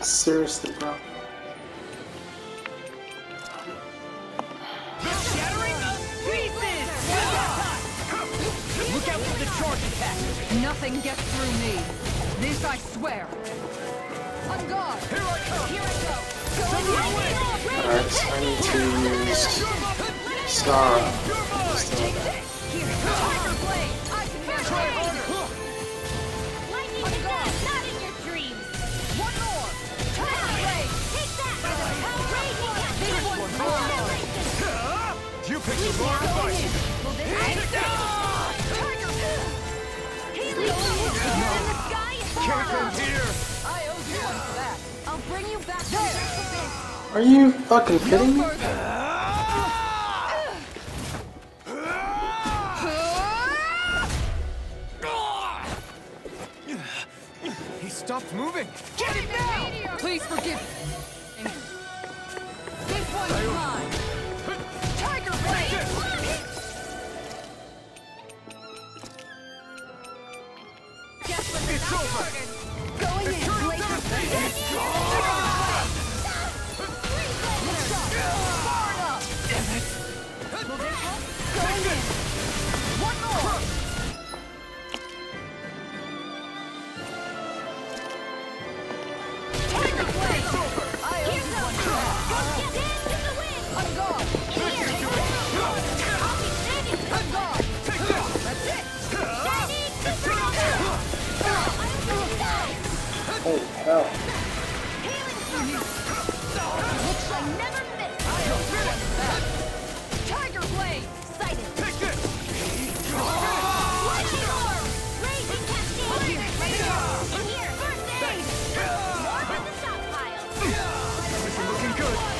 Seriously, bro. The shattering of pieces! Look out for the charge attack! Nothing gets through me. This I swear. On guard! Here I come! Here I go! Alright, so I need to use Star. Here, Tiger Blade! I can Are you fucking kidding me? He stopped moving. Get him now! Please forgive me.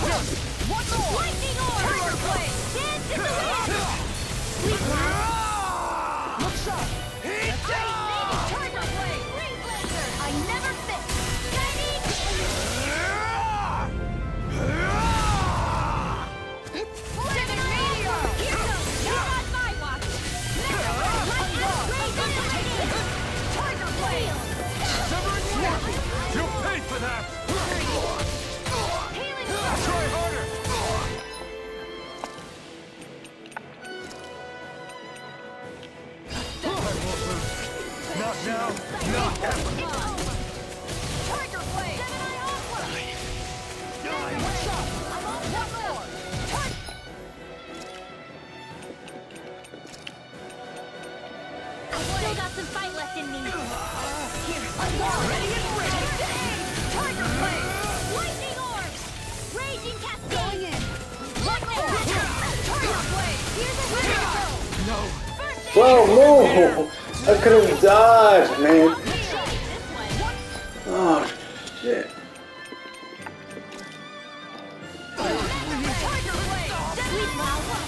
One more! Lightning still got some fight left in me. Oh, here, ready and ready. Tiger Lightning Raging Cascade! Going in! Lightning oh, Tiger Here's a! No! Whoa, no! I could have dodged, man. Oh, shit. Sweet Mouth!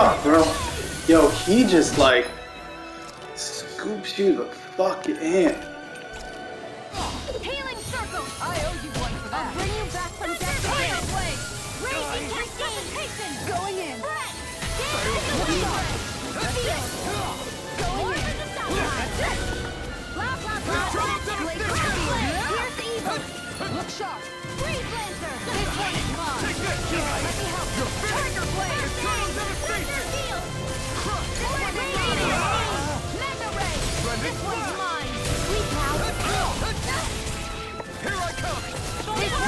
Fuck, bro. Yo, he just like scoops you the fuck in. Healing Circle. I owe you one for I'll bring you back from death to Tiger. Blade. Raging Cascade. Going in. Look sharp. Free Blazer. This one is mine. Take this! Here, let me help. Tiger Blade.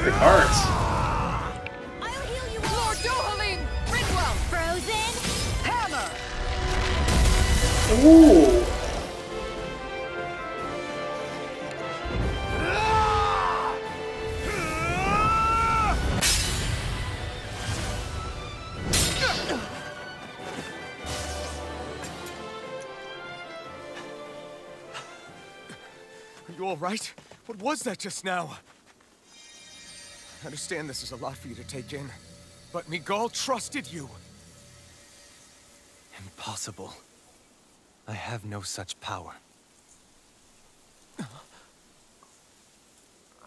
Mystic Arts. I'll heal you Lord Dohalim. Rinwell. Frozen. Hammer. Ooh. Are you alright? What was that just now? I understand this is a lot for you to take in, but Miguel trusted you. Impossible. I have no such power.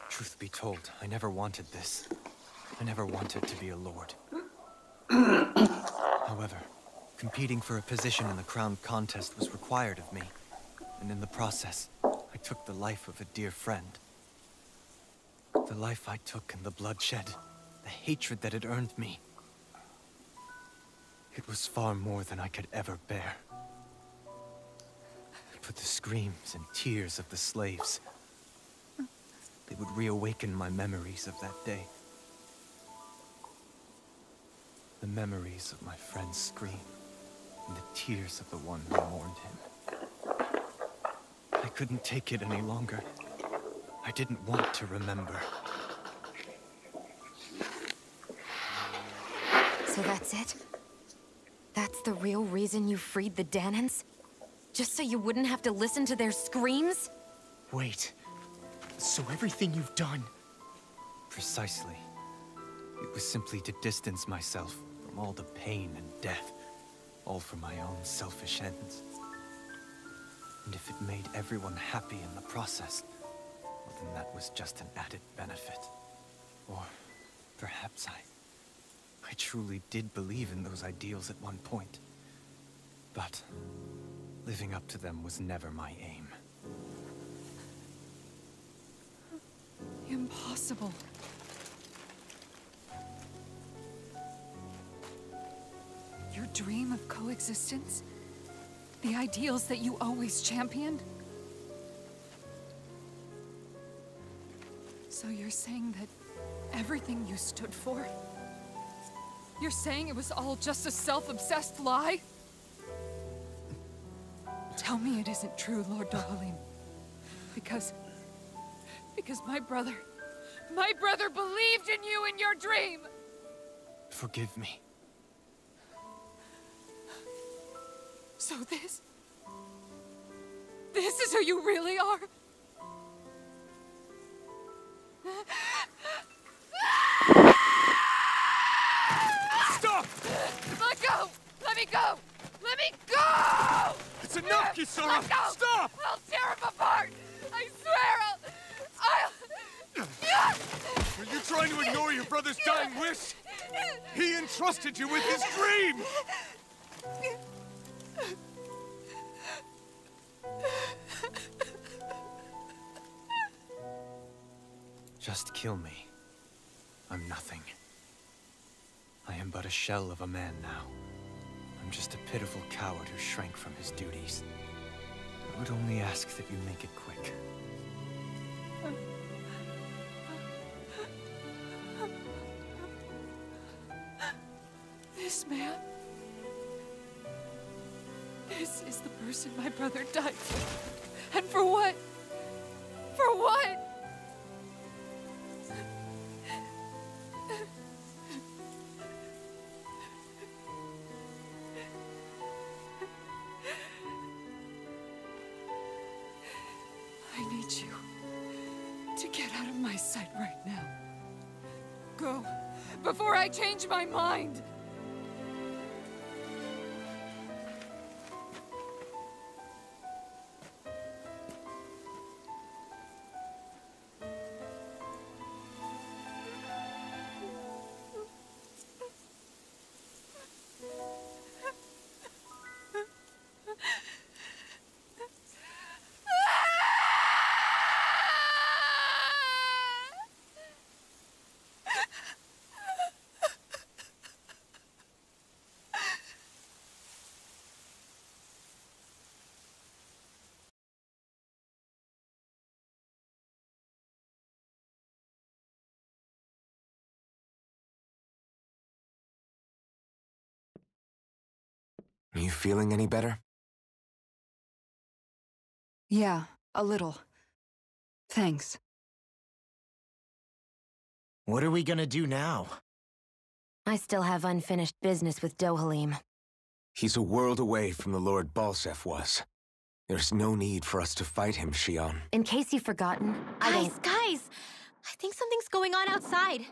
Truth be told, I never wanted this. I never wanted to be a lord. However, competing for a position in the crown contest was required of me, and in the process, I took the life of a dear friend. The life I took and the bloodshed, the hatred that it earned me. It was far more than I could ever bear. But the screams and tears of the slaves, they would reawaken my memories of that day. The memories of my friend's scream and the tears of the one who mourned him. I couldn't take it any longer. I didn't want to remember. So that's it? That's the real reason you freed the Danans? Just so you wouldn't have to listen to their screams? Wait. So everything you've done. Precisely. It was simply to distance myself from all the pain and death, all for my own selfish ends. And if it made everyone happy in the process, then that was just an added benefit. Or perhaps I... I truly did believe in those ideals at one point. But living up to them was never my aim. Impossible. Your dream of coexistence? The ideals that you always championed? So you're saying that everything you stood for? You're saying it was all just a self-obsessed lie? Tell me it isn't true, Lord Dohalim. Because... Because my brother... My brother believed in you in your dream! Forgive me. So this... This is who you really are? Stop! Let go! Let me go! Let me go! It's enough, go! Stop! I'll tear him apart! I swear I'll... I'll... Are you trying to ignore your brother's dying wish? He entrusted you with his dream! Just kill me. I'm nothing. I am but a shell of a man now. I'm just a pitiful coward who shrank from his duties. I would only ask that you make it quick. This man... This is the person my brother died for. And for what? For what? Get out of my sight right now. Go, before I change my mind! You feeling any better? Yeah, a little. Thanks. What are we gonna do now? I still have unfinished business with Dohalim. He's a world away from the Lord Balseph was. There's no need for us to fight him, Shionne. In case you've forgotten, I Guys, don't... guys! I think something's going on outside.